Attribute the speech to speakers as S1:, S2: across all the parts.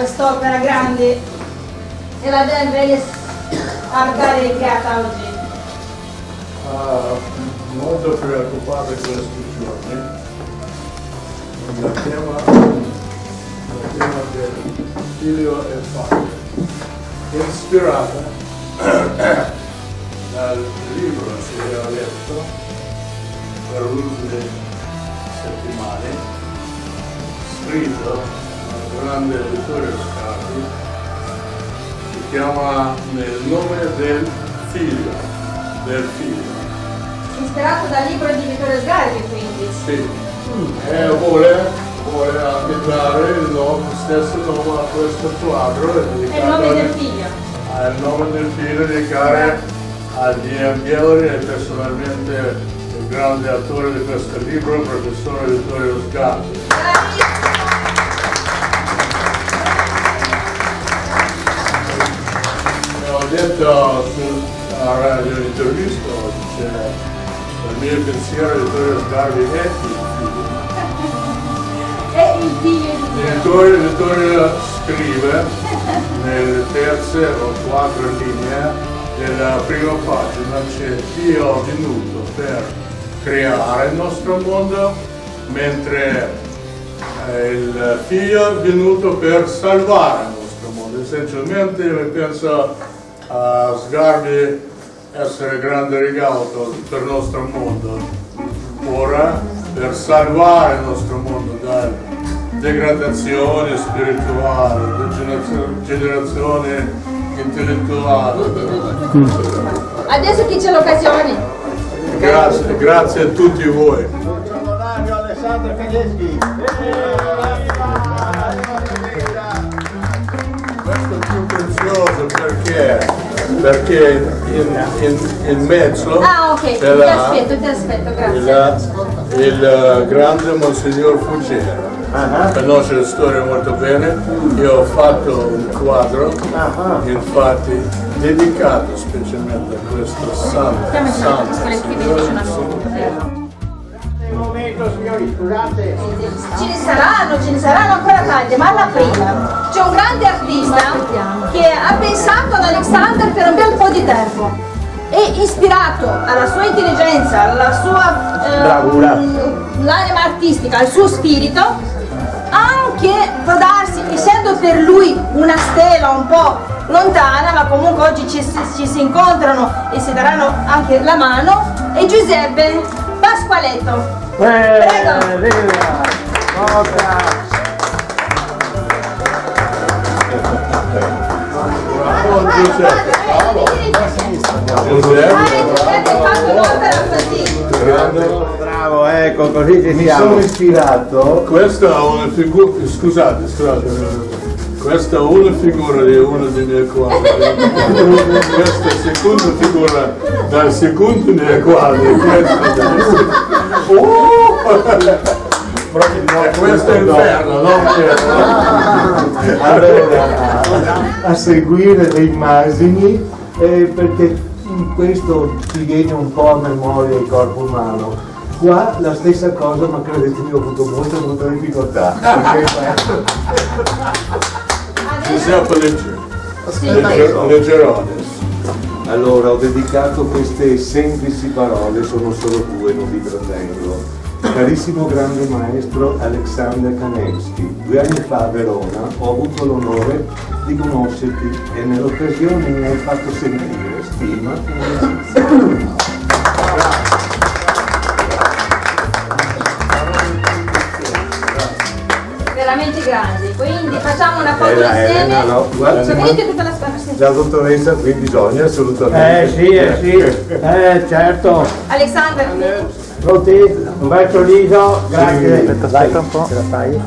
S1: Quest'opera grande della Denver Art Gallery creata oggi?
S2: Ah, molto preoccupato questi giorni. Il tema, tema del figlio e padre, ispirata dal libro che ho letto per l'ultime settimane, scritto grande Vittorio Scarpi, si chiama Nel nome del figlio, del figlio.
S1: Ispirato dal libro di Vittorio Sgarbi quindi?
S2: Sì, e vuole, vuole anche dare il nome, stesso nome a questo quadro.
S1: È il nome del figlio.
S2: Ha il nome del figlio dedicare a Gian Ghiori e personalmente il grande autore di questo libro, il professore Vittorio Sgarbi. Un'intervista oggi, c'è il mio pensiero di Vittorio Sgarbi e il figlio.
S1: Di
S2: L'editore, l'editore scrive nelle terze o quattro linee della prima pagina c'è Dio è venuto per creare il nostro mondo, mentre eh, il figlio è venuto per salvare il nostro mondo. Essenzialmente io penso a Sgarbi essere grande regalo per il nostro mondo. Ora per salvare il nostro mondo dalla degradazione spirituale, degenerazione- generazione intellettuale.
S1: Adesso chi c'è l'occasione?
S2: Grazie, grazie a tutti voi.
S3: Alessandro Tedeschi.
S2: Questo è più prezioso perché, perché in, in- in mezzo
S1: Ah ok,
S2: c'è
S1: ti
S2: la-
S1: aspetto, ti aspetto, grazie.
S2: il, il grande Monsignor Fuggera. Conosce la storia molto bene. Io ho fatto un quadro, infatti, dedicato specialmente a questo santo,
S1: Chiamaci
S2: santo
S3: momento signori, scusate.
S1: Ce ne saranno, ce ne saranno ancora tanti, ma alla prima c'è un grande artista tempo e ispirato alla sua intelligenza, alla sua eh,
S3: Bravura.
S1: l'anima artistica, al suo spirito, anche può darsi, essendo per lui una stella un po' lontana, ma comunque oggi ci, si- ci si incontrano e si daranno anche la mano, è Giuseppe Pasqualetto. Prego.
S3: viva! Forza!
S2: Bravo Giuseppe, bravo. Grande.
S3: Bravo, ecco, così ci
S4: Mi sono
S3: siamo.
S4: ispirato
S2: Questa è una figura, scusate, scusate, questa è una figura di uno dei miei quadri. Questa è la seconda figura dal secondo dei miei quadri. Questa è oh! E questo è inferno, non cielo.
S4: allora, a, seguire le immagini eh, perché in questo ci viene un po' a memoria il corpo umano. Qua la stessa cosa, ma credetemi ho avuto molta molta difficoltà. Perché-
S2: Giuseppe Leggero.
S1: Sì,
S2: Leggero- Leggerone.
S4: Allora, ho dedicato queste semplici parole, sono solo due, non vi trattengo. Carissimo grande maestro Alexander Kanevsky, due anni fa a Verona ho avuto l'onore di conoscerti e nell'occasione mi hai fatto sentire stima e amicizia.
S1: veramente grandi. Quindi facciamo una foto
S4: Eh, eh,
S1: insieme.
S4: no, no, guarda,
S1: Ci vedete tutta la squadra? Sì.
S4: La dottoressa qui bisogna assolutamente.
S3: Eh sì, eh sì, eh certo.
S1: Alexander,
S3: Tutti, un bel sorriso, grazie.
S4: Aspetta un po'. La fai?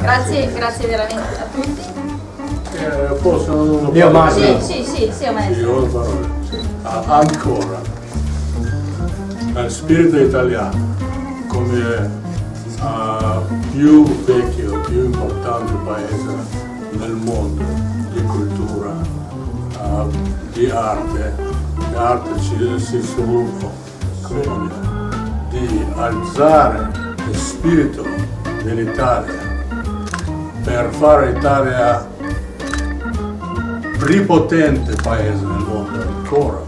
S1: grazie, grazie veramente a tutti.
S2: Eh, posso non
S3: Io
S1: Sì,
S3: Massimo.
S1: sì, sì, sì, maestro.
S2: Ah, ancora, nel spirito italiano, come ah, più vecchio, più importante paese nel mondo di cultura, ah, di arte, l'arte ci, si sviluppa come di alzare lo spirito dell'Italia per fare l'Italia prepotente paese nel mondo ancora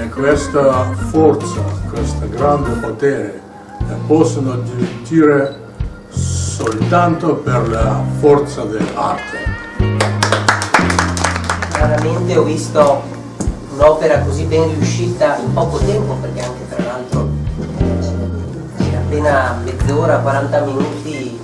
S2: e questa forza, questo grande potere possono diventare soltanto per la forza dell'arte.
S5: Raramente ho visto un'opera così ben riuscita in poco tempo, perché anche tra l'altro appena mezz'ora, 40 minuti.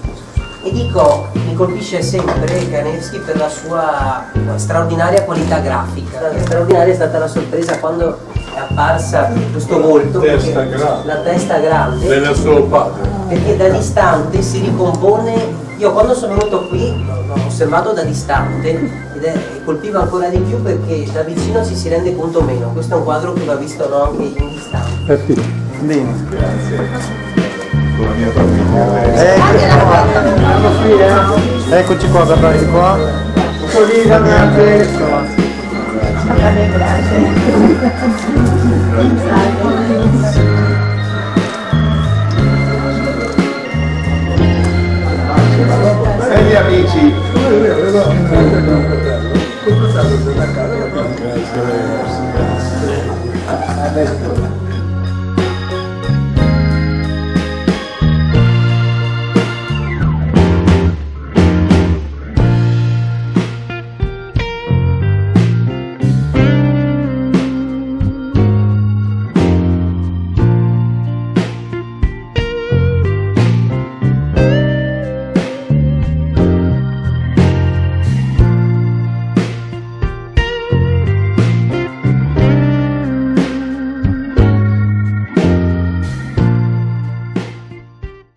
S5: E dico, mi colpisce sempre Kanevsky per la sua straordinaria qualità grafica. Straordinaria è stata la sorpresa quando è apparsa questo volto,
S2: Testa
S5: la testa grande,
S2: Nel suo padre.
S5: perché da distante si ricompone. Io quando sono venuto qui l'ho osservato da distante ed è, colpiva ancora di più perché da vicino ci si rende conto meno. Questo è un quadro che va visto no, anche in distanza.
S4: Con la mia famiglia.
S1: Eccoci,
S3: Eccoci qua, guardate qua. Solidami
S1: a questo.
S2: E gli amici.
S6: Grazie.